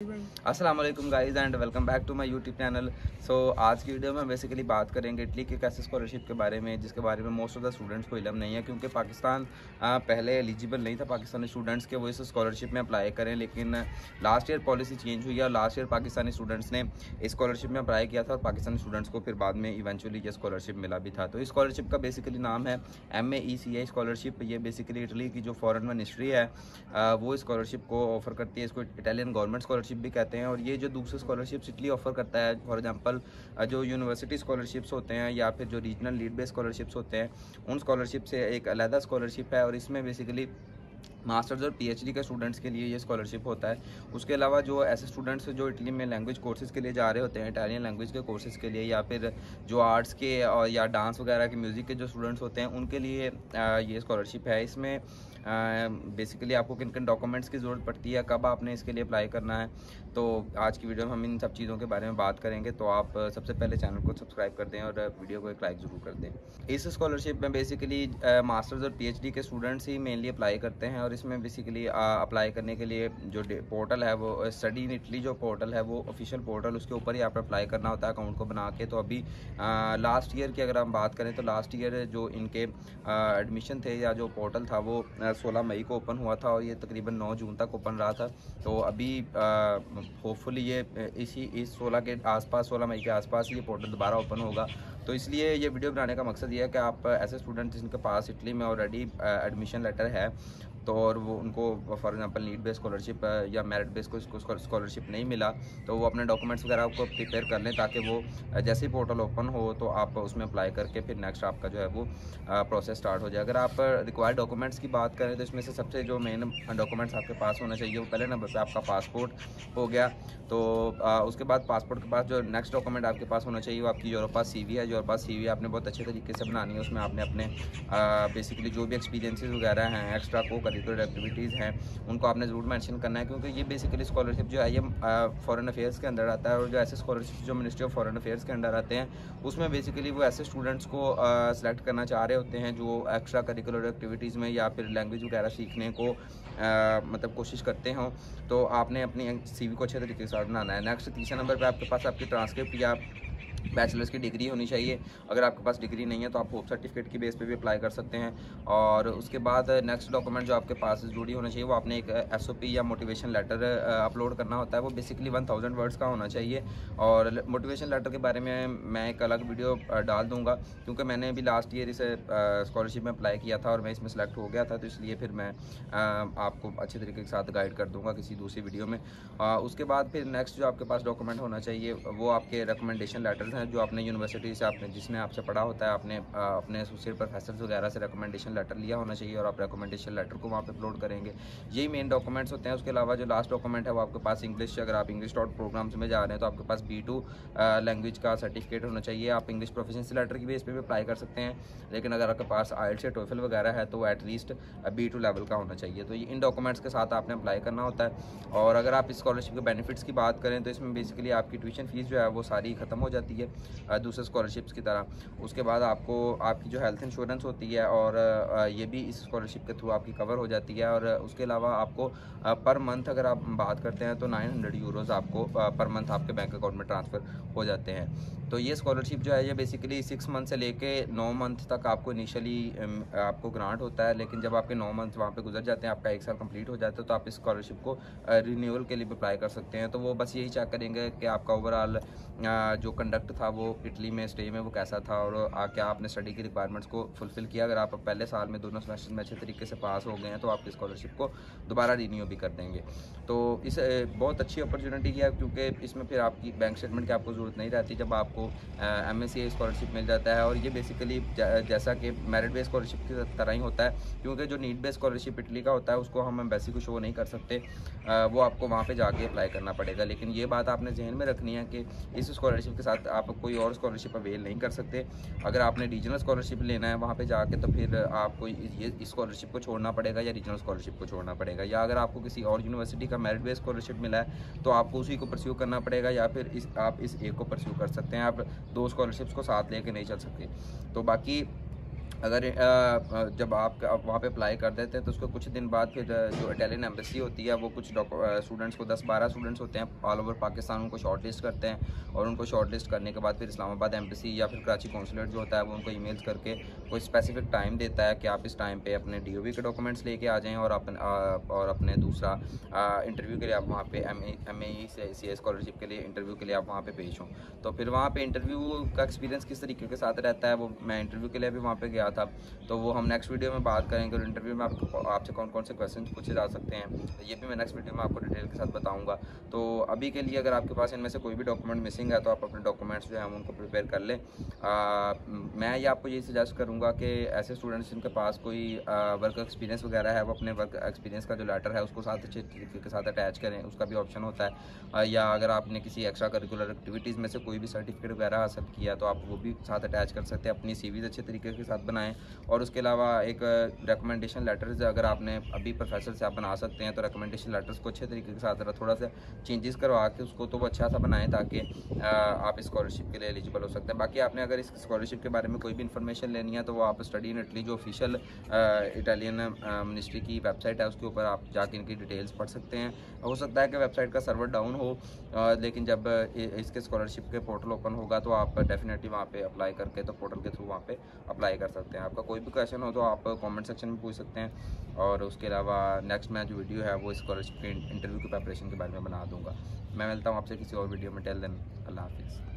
अस्सलाम guys and welcome back to my YouTube channel so आज की वीडियो में बेसिकली बात करेंगे इटली के कैसे स्कॉलरशिप के बारे में, जिसके बारे में मोस्ट ऑफ़ द स्टूडेंट्स को इलम नहीं है, क्योंकि पाकिस्तान पहले एलिजिबल नहीं था पाकिस्तानी स्टूडेंट्स के, वो इस स्कॉलरशिप में अप्लाई करें, लेकिन लास्ट ईयर पॉलिसी चेंज हुई है और लास्ट ईयर पाकिस्तानी स्टूडेंट्स ने इस स्कॉलरशिप में अप्लाई किया था और पाकिस्तानी स्टूडेंट्स को फिर बाद में इवेंचुअली ये स्कॉलरशिप मिला भी था। तो इस स्कॉलरशिप का बेसिकली नाम है M A C I scholarship ये बेसिकली इटली की जो फॉरन मिनिस्ट्री है वो स्कॉलरशिप को ऑफ़र करती है, इसको इटालियन गवर्नमेंट स्कॉलरशिप भी कहते हैं और ये जो दूसरे स्कॉलरशिप्स इटली ऑफ़र करता है फॉर एग्जांपल जो यूनिवर्सिटी स्कॉलरशिप्स होते हैं या फिर जो रीजनल लीड बेस्ड स्कॉलरशिप्स होते हैं, उन स्कॉलरशिप से एक अलहदा स्कॉलरशिप है और इसमें बेसिकली मास्टर्स और पीएचडी के स्टूडेंट्स के लिए ये स्कॉलरशिप होता है। उसके अलावा जो ऐसे स्टूडेंट्स जो इटली में लैंग्वेज कोर्सेज़ के लिए जा रहे होते हैं इटालियन लैंग्वेज के कोर्सेज़ के लिए या फिर जो आर्ट्स के और या डांस वगैरह के म्यूज़िक के जो स्टूडेंट्स होते हैं, उनके लिए ये स्कॉलरशिप है। इसमें बेसिकली आपको किन किन डॉक्यूमेंट्स की ज़रूरत पड़ती है, कब आपने इसके लिए अप्लाई करना है तो आज की वीडियो में हम इन सब चीज़ों के बारे में बात करेंगे। तो आप सबसे पहले चैनल को सब्सक्राइब कर दें और वीडियो को एक लाइक ज़रूर कर दें। इस स्कॉलरशिप में बेसिकली मास्टर्स और पीएचडी के स्टूडेंट्स ही मेनली अप्लाई करते हैं और इसमें बेसिकली अप्लाई करने के लिए जो पोर्टल है वो स्टडी इन इटली जो पोर्टल है वो ऑफिशियल पोर्टल उसके ऊपर ही आप अप्लाई करना होता है अकाउंट को बना के। तो अभी लास्ट ईयर की अगर हम बात करें तो लास्ट ईयर जो इनके एडमिशन थे या जो पोर्टल था वो सोलह मई को ओपन हुआ था और ये तकरीबन नौ जून तक ओपन रहा था। तो अभी होपफुली ये इसी, इस सोलह के आसपास, सोलह मई के आसपास ये पोर्टल दोबारा ओपन होगा। तो इसलिए ये वीडियो बनाने का मकसद ये है कि आप ऐसे स्टूडेंट जिनके पास इटली में ऑलरेडी एडमिशन लेटर है तो और वो, उनको for example need based scholarship या मेरिट बेस्ड को स्कॉलरशिप नहीं मिला तो वो अपने डॉक्यूमेंट्स वगैरह आपको प्रिपेयर कर लें ताकि वो जैसे ही पोर्टल ओपन हो तो आप उसमें अप्लाई करके फिर नेक्स्ट आपका जो है वो प्रोसेस स्टार्ट हो जाए। अगर आप रिक्वायर्ड डॉक्यूमेंट्स की बात करें तो इसमें से सबसे जो मेन डॉक्यूमेंट्स आपके पास होना चाहिए, वो पहले नंबर पर आपका पासपोर्ट हो गया तो उसके बाद पासपोर्ट के पास जो नेक्स्ट डॉक्यूमेंट आपके पास होना चाहिए, वो आपकी यूरोपा सी वी है यूरोपा सी आपने बहुत अच्छे तरीके से बनानी है, उसमें आपने अपने बेसिकली जो भी एक्सपीरियंसेस वगैरह हैं एक्स्ट्रा को करिकुलर एक्टिविटीज़ हैं, उनको आपने ज़रूर मैंशन करना है, क्योंकि ये बेसिकली स्कॉलरशिप जो है, ये फॉरेन अफेयर्स के अंदर आता है और जो ऐसे स्कॉलरशिप जो मिनिस्ट्री ऑफ़ फॉरेन अफेयर्स के अंडर आते हैं, उसमें बेसिकली वो ऐसे स्टूडेंट्स को सेलेक्ट करना चाह रहे होते हैं, जो एक्स्ट्रा करिकुलर एक्टिविटीज़ में या फिर लैंग्वेज वगैरह सीखने को मतलब कोशिश करते हों तो आपने अपनी सीवी को अच्छे तरीके से बनाना है। नेक्स्ट तीसरे नंबर पर आपके पास आपकी ट्रांसक्रिप्ट या बैचलर्स की डिग्री होनी चाहिए। अगर आपके पास डिग्री नहीं है तो आप होप सर्टिफिकेट की बेस पे भी अप्लाई कर सकते हैं। और उसके बाद नेक्स्ट डॉक्यूमेंट जो आपके पास ज़रूरी होना चाहिए, वो आपने एक एसओपी या मोटिवेशन लेटर अपलोड करना होता है। वो बेसिकली वन थाउज़ेंड वर्ड्स का होना चाहिए। और मोटिवेशन लेटर के बारे में मैं एक अलग वीडियो डाल दूँगा। क्योंकि मैंने भी लास्ट ईयर इसे स्कॉलरशिप में अप्लाई किया था और मैं इसमें सेलेक्ट हो गया था तो इसलिए फिर मैं आपको अच्छे तरीके के साथ गाइड कर दूँगा किसी दूसरी वीडियो में। उसके बाद फिर नेक्स्ट जो आपके पास डॉक्यूमेंट होना चाहिए, वो आपके रिकमेंडेशन लेटर्स हैं, जो आपने यूनिवर्सिटी से आपने जिसने आपसे पढ़ा होता है, आपने अपने एसोसिएट प्रोफेसर वगैरह से रिकमेंडेशन लेटर लिया होना चाहिए और आप रिकमेंडेशन लेटर को वहाँ पर अपलोड करेंगे। यही मेन डॉक्यूमेंट्स होते हैं। उसके अलावा जो लास्ट डॉक्यूमेंट है, वो आपके पास इंग्लिश अगर आप इंग्लिश डॉट प्रोग्राम्स में जा रहे हैं तो आपके पास बी लैंग्वेज का सर्टिफिकेट होना चाहिए। आप इंग्लिश प्रोफेशनसी लेटर की बेस पर भी अप्लाई कर सकते हैं, लेकिन अगर आपके पास आइल्स या टोफिल वगैरह है तो एटलीस्ट बी लेवल का होना चाहिए। तो इन डॉक्यूमेंट्स के साथ आपने अप्लाई करना होता है। और अगर आप स्कॉलरशिप के बेनिफिट्स की बात करें तो इसमें बेसिकली आपकी ट्यूशन फ़ीस जो है, वो सारी ख़त्म हो जाती है। दूसरे स्कॉलरशिप्स की तरह। उसके बाद आपको, आपकी जो हेल्थ इंश्योरेंस होती है और ये भी इस स्कॉलरशिप के थ्रू आपकी कवर हो जाती है और उसके अलावा आपको पर मंथ अगर आप बात करते हैं तो नाइन हंड्रेड यूरोज़ आपको पर मंथ आपके बैंक अकाउंट में ट्रांसफ़र हो जाते हैं। तो ये स्कॉलरशिप जो है ये बेसिकली सिक्स मंथ से लेके नौ मंथ तक आपको इनिशियली आपको ग्रांट होता है, लेकिन जब आपके नौ मंथ वहाँ पे गुजर जाते हैं, आपका एक साल कंप्लीट हो जाता है तो आप इस स्कॉलरशिप को रिन्यूअल के लिए अप्लाई कर सकते हैं। तो वो बस यही चेक करेंगे कि आपका ओवरऑल जो कंडक्ट था वो इटली में स्टे में वो कैसा था और क्या आपने स्टडी की रिक्वायरमेंट्स को फुलफ़िल किया। अगर आप पहले साल में दोनों सेमेस्टर में अच्छे तरीके से पास हो गए हैं तो आपकी स्कॉलरशिप को दोबारा रिन्यू भी कर देंगे। तो इस बहुत अच्छी अपॉर्चुनिटी है, क्योंकि इसमें फिर आपकी बैंक स्टेटमेंट की आपको ज़रूरत नहीं रहती। जब आपको एम एस स्कॉलरशिप मिल जाता है। और ये बेसिकली जैसा कि मेरिट बेस्ड स्कॉलरशिप की तरह ही होता है, क्योंकि जो नीट बेस्ड स्कॉलरशिप इटली का होता है, उसको हम एम्बेसी को शो नहीं कर सकते। वो आपको वहाँ पर जाके अप्लाई करना पड़ेगा। लेकिन ये बात आपने जहन में रखनी है कि इस स्कॉलरशिप के साथ आप कोई और स्कॉलरशिप अवेल नहीं कर सकते। अगर आपने रीजनल स्कॉलरशिप लेना है वहाँ पर जाके तो फिर आपको ये स्कॉलरशिप को छोड़ना पड़ेगा या रीजनल स्कॉलरशिप को छोड़ना पड़ेगा। या अगर आपको किसी और यूनिवर्सिटी का मेरिट बेस्ड स्कॉलरशिप मिला है तो आपको उसी को परस्यू करना पड़ेगा या फिर इस, आप इस एक को परस्यू कर सकते हैं। आप दो स्कॉलरशिप्स को साथ लेके नहीं चल सकते। तो बाकी अगर जब आप वहाँ पे अप्लाई कर देते हैं तो उसको कुछ दिन बाद फिर जो इटालियन एम्बेसी होती है, वो कुछ स्टूडेंट्स को 10-12 स्टूडेंट्स होते हैं ऑल ओवर पाकिस्तान उनको शॉर्ट लिस्ट करते हैं और उनको शॉर्ट लिस्ट करने के बाद फिर इस्लामाबाद एम्बेसी या फिर कराची कौंसलेट जो होता है, वो उनको ईमेल्स करके कोई स्पेसिफिक टाइम देता है कि आप इस टाइम पर अपने डीओवी के डॉक्यूमेंट्स लेके आ जाएँ और अपने और अपने दूसरा इंटरव्यू के लिए आप वहाँ पर एम एम से सी स्कॉलरशिप के लिए इंटरव्यू के लिए आप वहाँ पर पेश हों तो फिर वहाँ पर इंटरव्यू का एक्सपीरियंस किस तरीके के साथ रहता है, वो मैं इंटरव्यू के लिए भी वहाँ पर गया था। तो वो हम नेक्स्ट वीडियो में बात करेंगे और इंटरव्यू में आपको आपसे कौन कौन से क्वेश्चन पूछे जा सकते हैं ये भी मैं नेक्स्ट वीडियो में आपको डिटेल के साथ बताऊँगा। तो अभी के लिए अगर आपके पास इनमें से कोई भी डॉक्यूमेंट मिसिंग है तो आप अपने डॉक्यूमेंट्स जो हैं उनको प्रिपेयर कर लें। मैं ये आपको ये सजेस्ट करूँगा कि ऐसे स्टूडेंट्स जिनके पास कोई वर्क एक्सपीरियंस वगैरह है, वो अपने वर्क एक्सपीरियंस का जो लेटर है, उसको साथ अच्छे तरीके के साथ अटैच करें, उसका भी ऑप्शन होता है। या अगर आपने किसी एक्स्ट्रा करिकुलर एक्टिविटीज़ में से कोई भी सर्टिफिकेट वगैरह हासिल किया तो आप वो भी साथ अटैच कर सकते हैं, अपनी सी अच्छे तरीके के साथ बनाएँ। और उसके अलावा एक रिकमेंडेशन लेटर्स अगर आपने अभी प्रोफेसर से आप बना सकते हैं तो रिकमेंडेशन लेटर्स को अच्छे तरीके के साथ थोड़ा सा चेंजेस करवा के उसको तो वो अच्छा सा बनाएँ ताकि आप स्कॉलरशिप के लिए एलिजिबल हो सकते हैं। बाकी आपने अगर इस स्कॉलरशिप के बारे में कोई भी इन्फॉर्मेशन लेनी है तो वो आप स्टडी इन इटली जो ऑफिशियल इटालियन मिनिस्ट्री की वेबसाइट है, उसके ऊपर आप जाके इनकी डिटेल्स पढ़ सकते हैं। हो सकता है कि वेबसाइट का सर्वर डाउन हो लेकिन जब इसके स्कॉलरशिप के पोर्टल ओपन होगा तो आप डेफिनेटली वहाँ पे अप्लाई करके तो पोर्टल के थ्रू वहाँ पे अप्लाई कर सकते हैं। आपका कोई भी क्वेश्चन हो तो आप कमेंट सेक्शन में पूछ सकते हैं। और उसके अलावा नेक्स्ट मैं जो वीडियो है वो स्कॉलरशिप के इंटरव्यू की प्रेपरेशन के बारे में बना दूँगा। मैं मिलता हूँ आपसे किसी और वीडियो में। टेल देन अल्लाह हाफिज़।